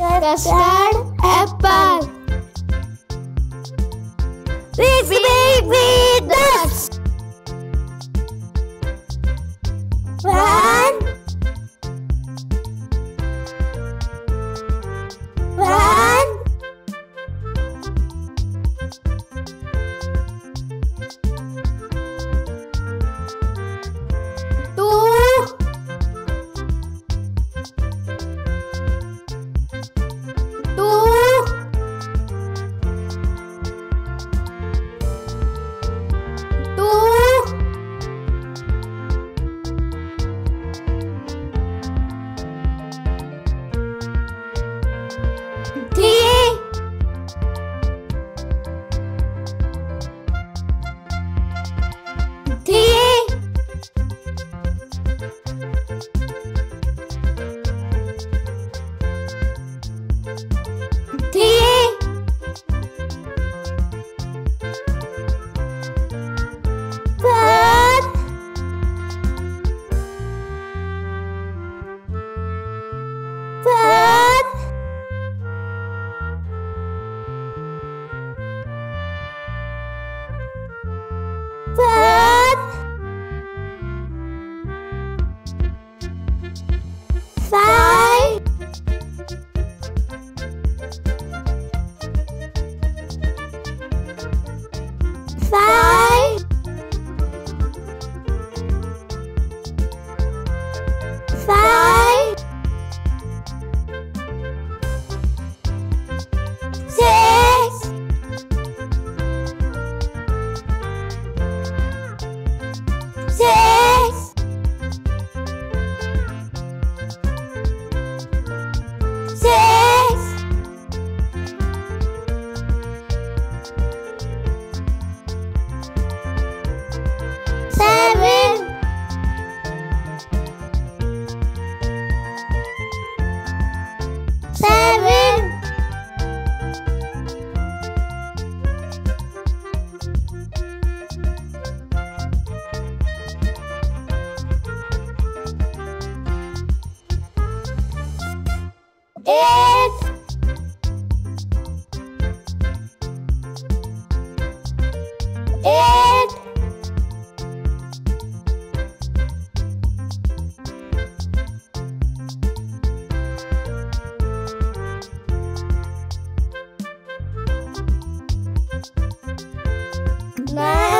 custard apple. Wheat, wheat, Six. is... It... Love.